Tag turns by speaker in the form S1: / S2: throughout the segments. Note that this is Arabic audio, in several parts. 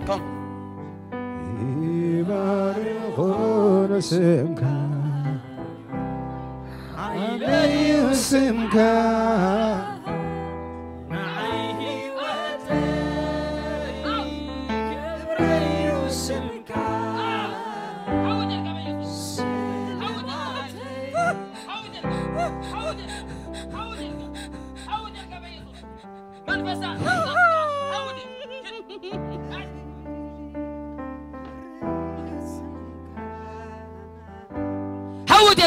S1: 이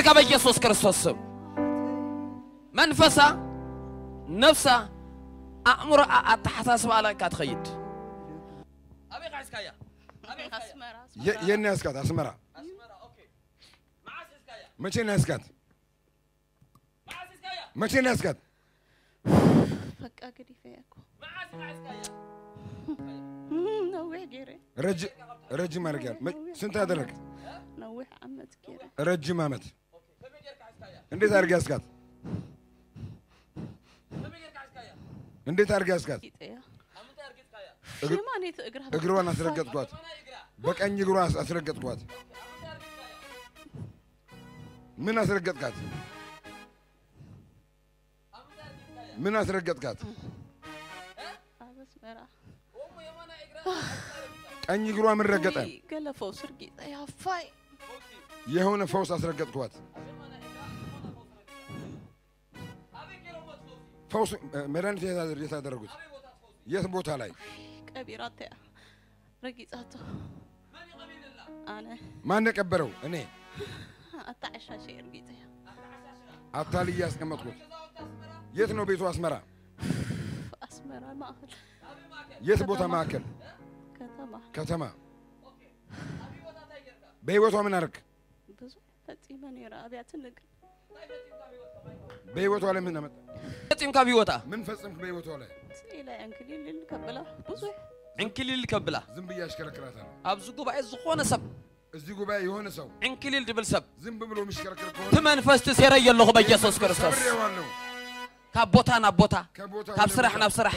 S2: بالك ابي يسوس كريستوس. منفسا نفسا أمر اتحساس بالك اتخيد أبي قاسكايا أبي
S1: اسمرا يني اسكات اسمرا
S2: اسمرا أوكي.
S1: ما اسكايا
S2: ما شي
S1: اسكات ما اسكايا
S3: ما شي اسكات
S2: فكا كدي
S3: فيك. ما
S1: رج رج مرجع سنت هذا لك
S3: نوح عمت كيرا
S1: رج عمت እንዴት አድርጊ ያስካት? እንዴት አድርጊ ያስካት? እግሯን አስረገጥኳት። በቀኝ እግሯ አስ- አስረገጥኳት። ምን አስረገጥካት? ምን አስረገጥካት? ቀኝ እግሯ ምን ረገጠ? የሆነ ፈውስ አስረገጥኳት። ፈውስ መድኃኒት የታደረጉት የት ቦታ ላይ? ማን የቀበረው? እኔ አታልዬ ያስቀመጥኩት። የት ነው ቤቱ? አስመራ።
S3: አስመራ ማዕከል።
S1: የት ቦታ ማዕከል?
S3: ከተማ።
S1: በህይወቷ ምን አርግ?
S3: ብዙ ፈጺመን የራቢያትን ንግር بيوت
S1: ولا من نمت تيم
S2: كبيوتا من
S1: فسم بيوت ولا سيلا
S3: انكلي لل كبلا بزح
S2: انكلي لل كبلا
S1: زم بيا اشكل
S2: كراتن ابزقو باي زخونه سب
S1: ازيقو باي هون سو
S2: انكلي لل دبل سب
S1: زم بملو مشكل كراتن
S2: تمن فست سيرا يلو خبا يسوس
S1: كريستوس
S2: كابوتا نابوتا
S1: كابسرح نابسرح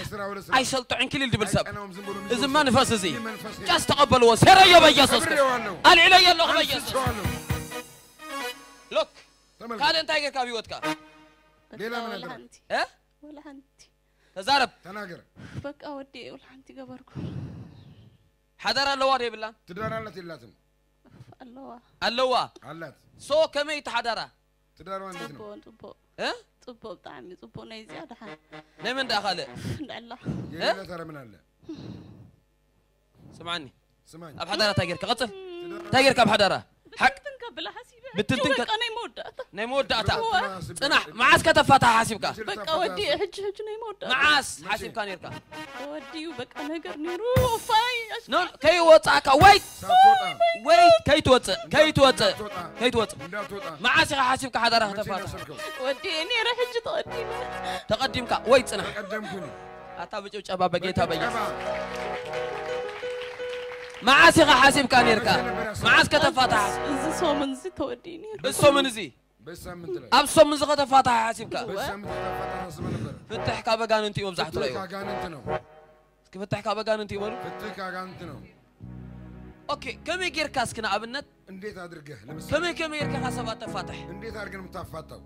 S1: اي
S2: سلطو انكلي لل دبل سب
S1: ازم
S2: ما نفاس زي جاست تقبلوا سيرا يبا
S1: يسوس
S2: قال إلى يلو خبا
S1: يسوس
S2: لوك قال انت هيك
S1: ليه
S3: من
S2: الحنتي
S3: إيه؟ والحنتي
S2: تزارب.
S3: تناجر. بك أودي والحنتي قبركو
S2: حضر اللوا دي
S1: بالله. تدار الله
S3: تلاتم
S2: اللوا
S1: اللوا علات
S2: سو كمي
S1: تحضر تدار وين
S3: تبو تبو
S2: إيه؟
S3: تبو بتعمي تبو نيزي هذا حن
S2: لمن داخله
S3: الله
S1: إيه ترى من الله
S2: سمعني. سمعني. ابحضره تاجر كقطل تاجر كابحضره حق. تنقبل
S3: حسي بتنتنك أنا
S2: يموت؟ نيموت
S1: داتا
S2: صنح معاس كتفاتا حاسبك
S3: بقى ودي هج هج نيموت
S2: معاس حاسب كان يركا
S3: ودي وبقى نجر نيرو فاي
S2: نو كي وطاك ويت.
S1: Oh
S2: ويت. كي توطى كي توطى
S1: نعم،
S2: كي توطى
S1: نعم،
S2: معاس حاسبك
S1: حدا راح
S2: تفاتا
S1: ودي
S3: إني راح هج تقدمك.
S2: تقدمك. ويت صنح
S1: تقدمكني
S2: አታ ብጭብጨባ በጌታ በኢየሱስ معاسي غحاسب كان يركا. معاس
S1: كتفاتح زي
S2: سو من توديني. بس سو
S1: من حاسب كا. فتح كابا
S2: كان انتي مبزحت رأيو. فتح
S1: كان
S2: انتي
S1: نو فتح
S2: كابا فتح كان انتي نو
S1: أوكي كم يجير
S2: كاسكنا أبنت؟ انديت أدرقه. كم
S1: كم يجير كاسبات
S2: تفاتح؟ انديت أدرقه متفاتو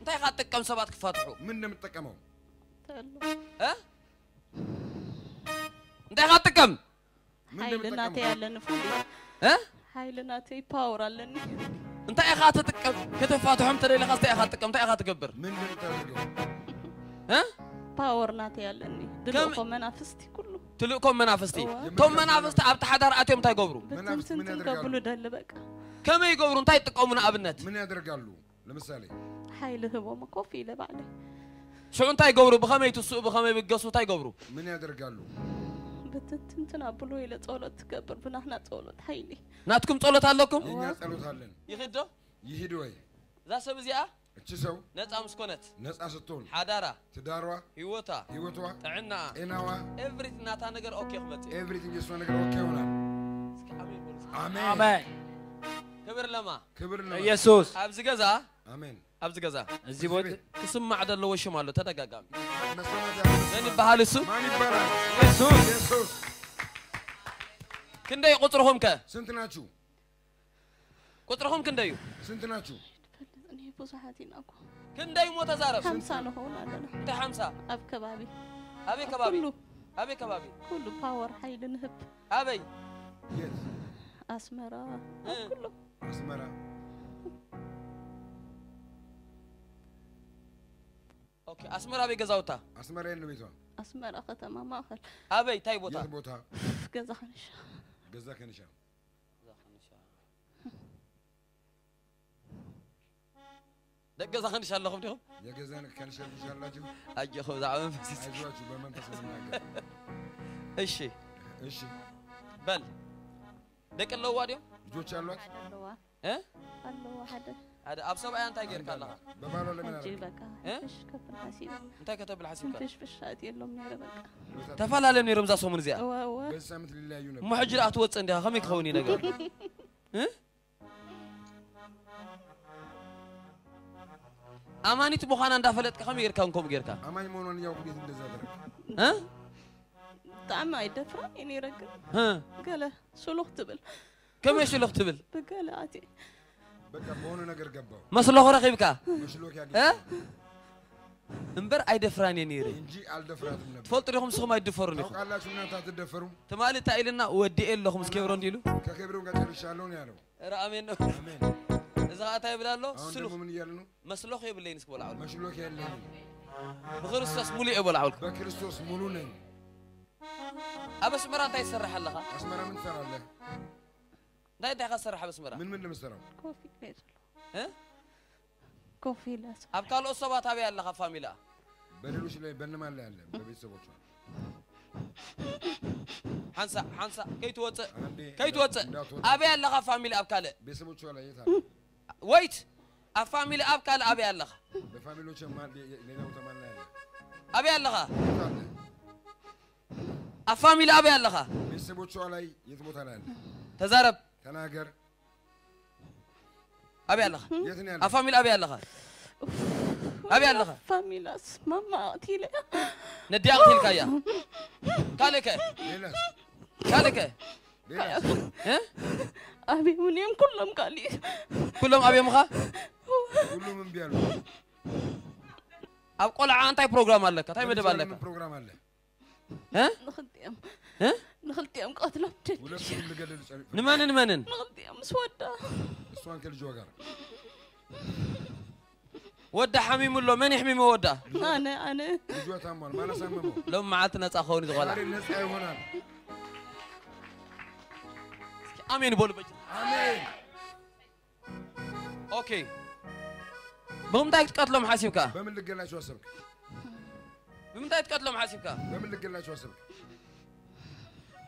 S2: انت يا
S1: تقم سبات كفاتحو من
S2: متقمو ها؟ انت يا تقم
S1: ምን እንደምትጠቀመው
S3: ተሎ
S2: እ? እንታይ ካ ትጥቀም
S1: ምን
S3: ሓይሊ ናተይ
S1: እንደምትጠቀመው
S3: ኣለኒ ፍሉይ
S2: እ?
S3: ሓይሊ ናተይ ፓወር ኣለኒ
S2: እንታይ ኢኻ ትጥቀም ክትፋትሖም ተደሊኻ እንታይ ኢኻ ትጥቀም እንታይ ኢኻ ትገብር
S1: ምን እንደምታደርገው
S2: እ?
S3: ፓወር ናተይ ኣለኒ ድልእኮ መናፍስቲ ኩሉ
S2: ትልእኮም መናፍስቲ
S3: እዋ።
S2: እቶም መናፍስቲ ኣብቲ ሓዳር ኣትዮም እንታይ ይገብሩ
S1: መናፍስት ምን
S3: ብትንትን
S1: ያደርጋሉ?
S3: ከብሉ ደሊ በቃ
S2: ከመይ ይገብሩ እንታይ ይጥቀሙ ንኣብነት
S1: ምን ያደርጋሉ? ለምሳሌ
S3: ሓይሊ ህቦም ኮፍ ኢለ ባዕለይ
S2: ሽዑ እንታይ ይገብሩ ብኸመይ ትስኡ ብኸመይ ብገሱ እንታይ ይገብሩ
S1: ምን ያደርጋሉ?
S3: ብትንትንትን ኣብሎ ኢለ ጸሎት ትገብር ብናህና ጸሎት ሓይሊ
S2: ናትኩም ጸሎት ኣለኩም
S1: የኛ ጸሎት አለን።
S2: ይኽድ ዶ
S1: ይሂድ ወይ
S2: እዛ ሰብ እዚኣ
S1: እቺ ሰው
S2: ነፃ ምስ ኮነት
S1: ነፃ ስትሆን
S2: ሓዳራ
S1: ትዳሯ፣
S2: ህይወታ
S1: ህይወቷ፣
S2: ጥዕናኣ
S1: ጤናዋ፣
S2: ኤቭሪት ናታ ነገር ኦኬ ክመፅእ እዩ
S1: ኤቭሪቲንግ የሷ ነገር ኦኬ ይሆናል።
S2: እስኪ ኣሜን በሉ እስኪ።
S1: አሜን።
S4: አሜን
S2: ክብር ለማ
S1: ክብር ነው።
S4: ኢየሱስ
S2: ኣብዚ ገዛ
S1: አሜን።
S2: ኣብዚ ገዛ
S4: እዚህ ቦታ
S2: ክስማዕ ዘለዎ ሽም ኣሎ ተደጋጋሚ
S1: መሰማት ያለበት
S2: መን ይበሃል እሱ
S1: ማን ይባላል?
S4: ኢየሱስ
S1: ኢየሱስ።
S2: ክንደይ ቁፅርኹም ከ
S1: ስንት ናችሁ?
S2: ቁፅርኹም ክንደይ እዩ
S1: ስንት ናችሁ?
S3: እኔ ብዙሓት ኢና እኮ
S2: ክንደይ ሞ ተዛረብ
S3: ሓምሳ ንኸውን ኣለና
S2: እንታይ ሓምሳ
S3: ኣብ ከባቢ
S2: ኣበይ ከባቢ
S3: ኩሉ
S2: ኣበይ ከባቢ
S3: ኩሉ ፓወር ሓይሊ ንህብ
S2: ኣበይ
S1: የት?
S3: ኣስመራ
S2: እ፣
S3: ኣብ ኩሉ
S1: አስመራ።
S2: ኦኬ ኣስመራ ኣበይ ገዛውታ
S1: አስመራ የት ነው ቤቷ?
S3: ኣስመራ ከተማ ማእኸል
S2: ኣበይ እንታይ ቦታ
S1: የት ቦታ?
S3: ገዛ ክንሻ
S1: ገዛ ከንሻ።
S2: ደገ ገዛ ክንሻ ኣለኹም ዲኹም
S1: የገዛ ከንሻ ልሻላችሁ?
S2: ኣጀኹ ብዛዕባ መንፈስ
S1: አይዟችሁ በመንፈስ እንናገር።
S2: እሺ
S1: እሺ
S2: በል ደቂ ኣለውዋ ድዮም
S1: ልጆች አሏት?
S3: ሓደ ኣለዋ
S2: እ?
S3: ኣለዋ ሓደ هذا
S1: أبصب
S3: أنت
S2: غير
S3: كلا جيبك كتب
S2: الحسيب أنت كتب
S3: الحسيب فش فش هاتي
S2: اللهم نيربك تفعل على نيرم
S3: زاسو من
S1: زيا بس أمت لله
S2: يونب. ما حجر أتوت عندها خميك خوني نجا إيه؟ أماني بخان عند فلت كم غير كم كم
S1: غير كم أماني مونون يا وبيت
S2: الدزادر
S3: ها؟ طعم يدفرا يعني رجل
S2: ها؟
S3: قاله شو لختبل
S2: كم يشيل لختبل
S3: بقال عادي.
S1: በቃ በሆነ ነገር ገባው
S2: መስለኹ ረኺብካ
S1: መሽሎክ
S2: እ?
S1: ያገኝ
S2: እምበር ኣይደፍራን እየ ነይረ
S1: እንጂ አልደፍራትም ነበር።
S2: ትፈልጡ ዲኹም ንስኹም ኣይድፈሩን ኢኹም
S1: ታውቃላችሁ እናንተ አትደፈሩም።
S2: ትማሊ እንታይ ኢልና ወዲኤ ኣለኹ ምስ ኬብሮ እንዲሉ
S1: ከኬብሮን ጋር ጨርሻለሁ ነው ያለው።
S2: ኧረ ኣሜን ነው
S1: አሜን።
S2: እዚ ከዓ እንታይ ይብል ኣሎ
S1: አሁን
S2: ስሉኽ
S1: ደግሞ ምን እያለ ነው?
S2: መስለኹ የብለይን እስክ በልዓሉ
S1: መሽሎክ የለኝም፣
S2: ብክርስቶስ ሙሉእ እየ በልዓልኩ
S1: በክርስቶስ ሙሉ ነኝ።
S2: ኣብ ኣስመራ እንታይ ትሰርሕ ኣለኻ
S1: አስመራ ምን ትሰራለህ?
S2: እንታይ እንታይ ካ ትሰርሕ ኣብ ኣስመራ
S1: ምን ምን ለምሰራው?
S3: لا يدعي غسر
S2: حبس
S3: مرا من من
S2: مسرم كوفي لا ها؟ كوفي لا
S1: أبقى له صباح تابي الله خفا
S2: ملا بلوش لا
S1: بلنا
S2: ما
S1: لا
S2: لا ببي صباح حنسا حنسا
S1: كي توت كي توت
S2: أبي الله خفا ملا أبقى له. بيسموش
S1: ولا يتها ويت. أفاميلي أبقى له أبي
S2: الله بفاميلي
S1: وش ما
S2: لنا وتمان لا أبي
S1: الله أفاميلي أبي الله بيسموش ولا
S2: يتموت
S1: أنا
S2: تزارب. تناجر
S1: أبي الله
S2: افامي
S1: أبي
S2: الله أبي الله افامي اسمع
S3: ما تيلا ندي
S2: اغتي لك إيه؟ كالك كالك
S1: إيه؟
S2: أبي منين
S1: كلهم
S2: قالي.
S3: كلهم أبي مخا؟ كلهم
S2: بيالو اب
S1: قول عن تاي
S2: بروجرام عليك تاي مدبالك بروجرام عليك ها؟ ها؟ ኣለካ
S1: ምን ፕሮግራም አለ?
S2: እ?
S3: ንክልቲኦም
S2: እ?
S3: ንክልቲኦም ቀትሎም ደል
S1: ሁለቱንም ልገድል ጸ-
S2: ንመንን ንመንን
S3: ንክልቲኦም ምስ ወዳ
S1: እሷን ከልጇ ጋር
S2: ወዳ ሓሚሙ ኣሎ መን ይሕሚሞ ወዳ
S3: ኣነ ኣነ
S1: ልጇ ታሟል። ማን አሳመመው?
S2: ሎም መዓልቲ ነፃ ክኸውን እዩ ዝቆልዓ
S1: ዛሬ ነፃ ይሆናል።
S2: ኣሜን በሉ በጅ
S1: አሜን።
S2: ኦኬ ብምንታይ ክትቀትሎም ሓሲብካ
S1: በምን ልገላችሁ አሰብክ?
S2: ብምንታይ ትቀትሎም ሓሲብካ
S1: በምን ልገላችሁ አሰብክ?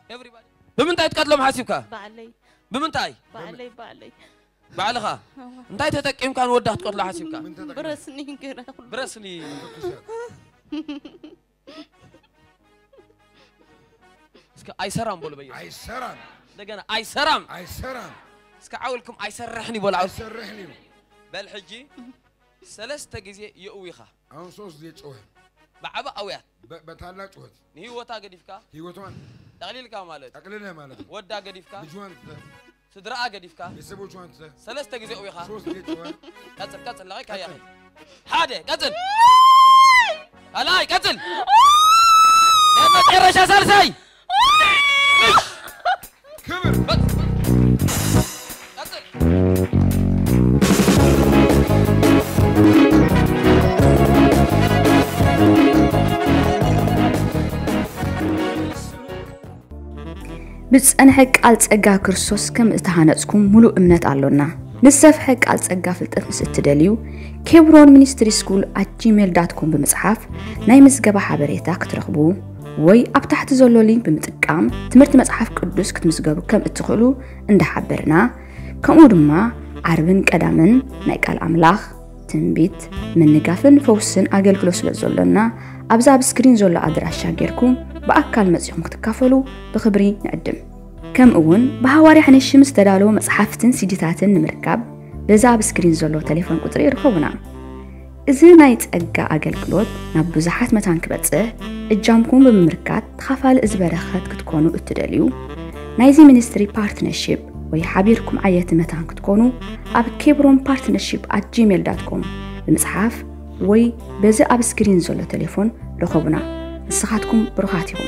S2: Everybody. ብምንታይ ትቀትሎም ሓሲብካ
S3: ባዕለይ
S2: ብምንታይ
S3: ባዕለይ ባዕለይ
S2: ባዕልኻ
S3: ኣዋ፣
S2: እንታይ ተጠቂምካ ንወዳ ክትቀትሎ ሓሲብካ
S1: ምን ተጠቅመህ?
S3: ብረስኒ ገይረ ኩሉ
S2: ብረስኒ
S1: ተኩሳት።
S2: እስከ ኣይሰራም በሉ በየ
S1: አይሰራም፣
S2: እንደገና ኣይሰራም
S1: አይሰራም፣
S2: እስከ ዓውልኩም ኣይሰርሕን ይበሉ ዓውል
S1: አይሰርሕንም።
S2: በል ሕጂ ሰለስተ ግዜ የእዊኻ
S1: አሁን ሶስት ጊዜ ጮኸ
S2: ብዓባ ኣውያት
S1: በ- በታላቅ ጩኸት
S2: ንህይወታ ገዲፍካ
S1: ህይወቷን تقليل كامالات تقليل
S2: مالت. ودا
S1: قديفك لجوانت
S2: سدرا قديفك
S1: يسبو جوانت
S2: ثلاث غزي ويخا.
S1: شوز دي جوان.
S2: كتل كتل لغيك يا أخي. هادي كتل هلاي كتل يا
S1: مدرسه
S2: سلسي.
S4: ብፀንሐ ቃል ፀጋ ክርስቶስ ከም ዝተሃነፅኩም ሙሉእ እምነት ኣሎና ንዝሰፍሐ ቃል ፀጋ ፍልጠት ምስ እትደልዩ ኬብሮን ሚኒስትሪ ስኩል ኣት ጂሜል ዳት ኮም ብምፅሓፍ ናይ ምዝገባ ሓበሬታ ክትረኽቡ ወይ ኣብ ታሕቲ ዘሎ ሊንክ ብምጥቃም ትምህርቲ መፅሓፍ ቅዱስ ክትምዝገቡ ከም እትኽእሉ እንዳሓበርና። ከምኡ ድማ ዓርብን ቀዳምን ናይ ቃል ኣምላኽ ትንቢት ምንጋፍን ፈውስን ኣገልግሎት ስለ ዘሎና ኣብዛ ኣብ ስክሪን ዘሎ ኣድራሻ ጌርኩም ብኣካል መፂኹም ክትካፈሉ ብክብሪ ንዕድም ከምኡ እውን ብሃዋርያ ሓነሽ ምስ ተዳለወ መፅሓፍትን ሲዲታትን ንምርካብ በዛ ኣብ ስክሪን ዘሎ ቴሌፎን ቁፅሪ ይርከቡና እዚ ናይ ፀጋ ኣገልግሎት ናብ ብዙሓት መታን ክበፅሕ እጃምኩም ብምምርካት ተኻፋሊ እዚ በረኸት ክትኮኑ እትደልዩ ናይዚ ሚኒስትሪ ፓርትነርሽፕ ወይ ሓቢርኩም ዓየት መታን ክትኮኑ ኣብ ኬብሮን ፓርትነርሽፕ ኣት ጂሜል ዳት ኮም ብምፅሓፍ ወይ በዚ ኣብ ስክሪን ዘሎ ቴሌፎን ረኸቡና ساعاتكم برهاتكم